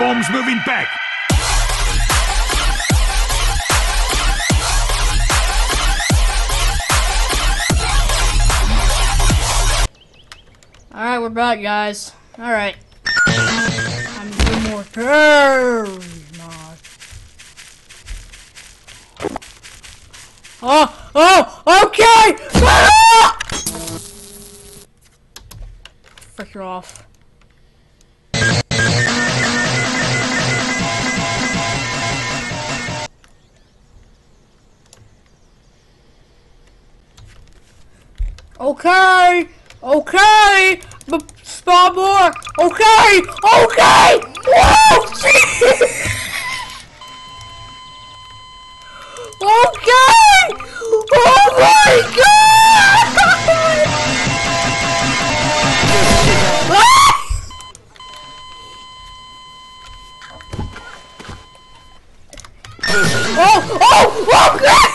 Bombs moving back. Alright, we're back, guys. Alright. Time to do more curves. Oh, oh, okay! Frick, you're off. Okay, okay, but spot more. Okay, okay. Whoa. Okay. Oh my god. Oh, oh, oh, god.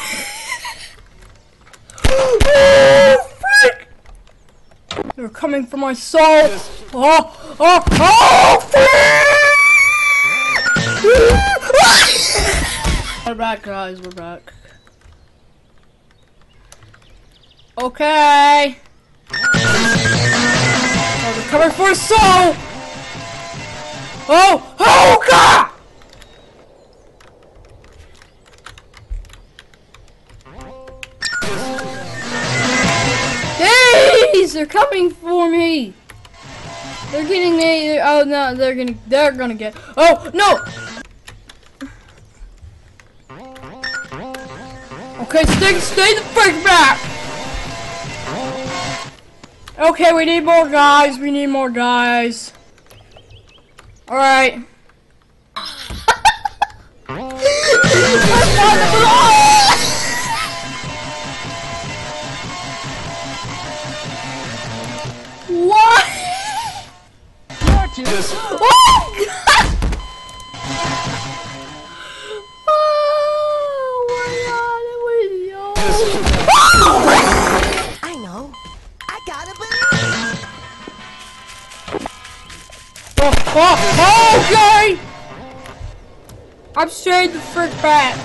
They're coming for my soul! Oh, oh, oh, we're back, guys, we're back. Okay! Oh, they're coming for a soul! Oh, oh, God! They're coming for me. They're getting me. Oh no, they're gonna. They're gonna get. Oh no. Okay, stay, stay the frick back. Okay, we need more guys. We need more guys. All right. Oh, God! Oh, my God, it was yo. I know. I gotta believe. Oh, oh, okay! I'm straight the frick back.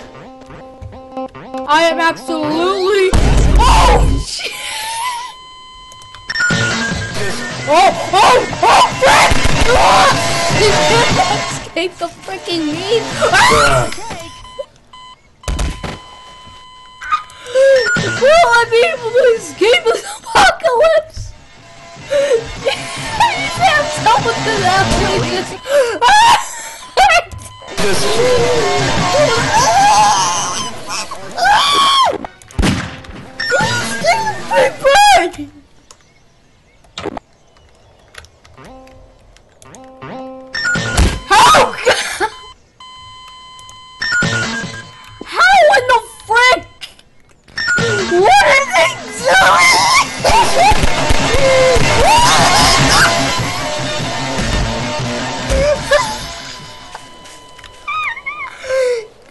I am absolutely. Oh, shit! Oh, oh, oh, frick! Ah! Escape the freaking meat. Ah! Will I be able to escape this apocalypse? you can't tell what this actually is. Big What are they doing?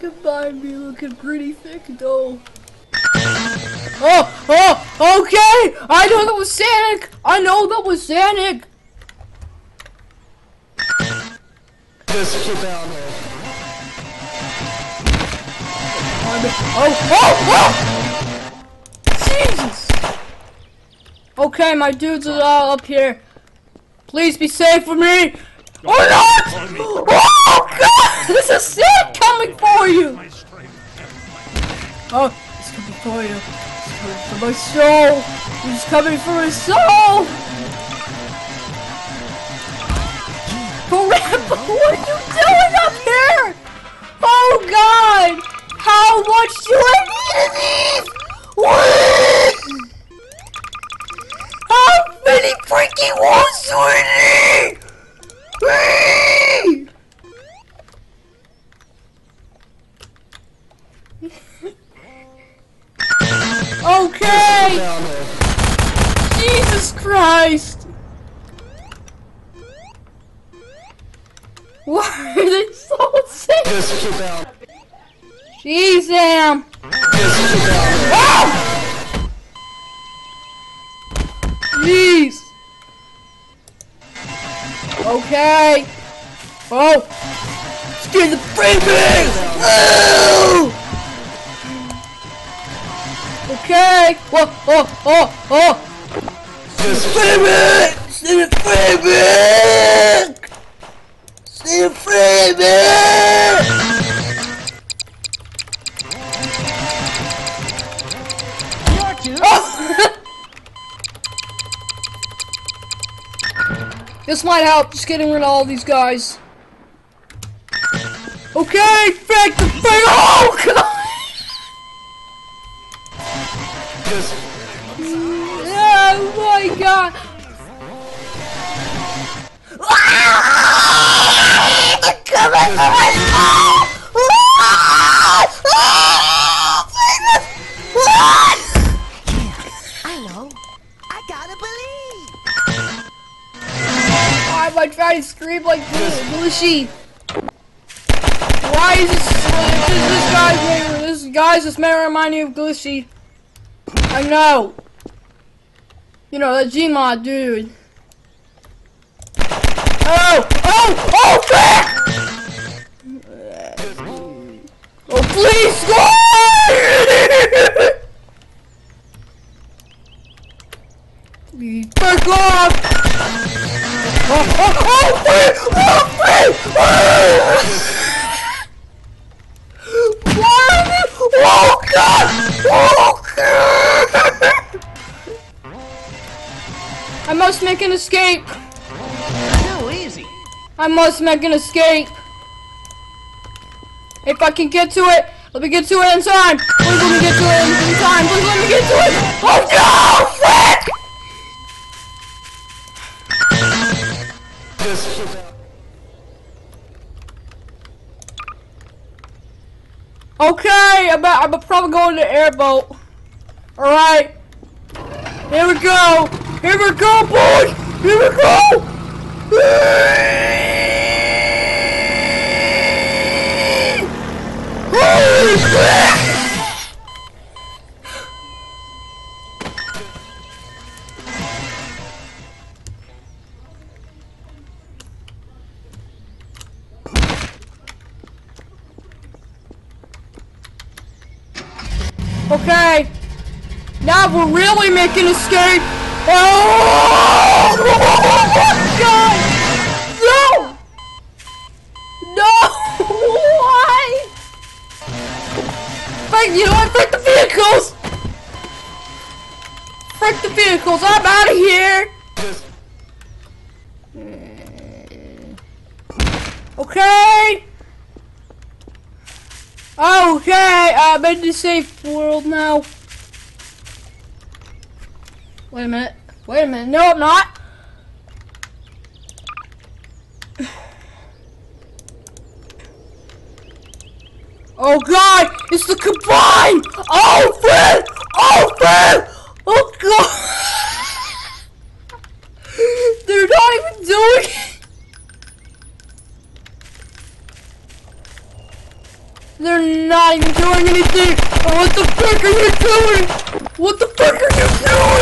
Goodbye, me looking pretty thick though. Oh, oh, okay! I know that was Sanic! I know that was Sanic! Just keep down here. Oh, oh, oh! Jesus! Okay, my dudes are all up here. Please be safe for me! Or not! Oh, God! There's a snake coming for you! Oh, it's coming for you. It's coming for my soul! It's coming for my soul! Need? okay! Jesus Christ! Why are they so sick? Just keep. Ah! Jeez! Okay! Oh! Scared the freebie! Oh! Okay! Oh, oh, oh! oh. Just Freebie! See the freebie! See the freebie! This might help, just getting rid of all these guys. Okay, back the thing! Oh, God! I trying to scream like Glushy? Why is this, this, this guy this guy's this man remind you of Glushy? I know. You know, that Gmod dude. Oh! Oh! Oh, back! Oh, please, score! Back off! Oh, oh, oh, please! Oh, please! Oh! Why? Oh, God! Oh, God! I must make an escape. No, easy. I must make an escape. If I can get to it, let me get to it in time. Please let me get to it in time. Please let me get to it. Oh no! Okay, I'm, I'm probably going to airboat. All right. Here we go. Here we go, boys. Here we go. Okay. Now we're really making escape. Oh! God! No! No! Why? Frick, you know what? Frick the vehicles! Frick the vehicles! I'm out of here! Okay! Okay, I'm in the safe world now. Wait a minute. Wait a minute. No, I'm not. Oh god! It's the combine! Oh friend! Oh friend! Oh god! They're not even doing it! They're not even doing anything! What the fuck are you doing? What the frick are you doing?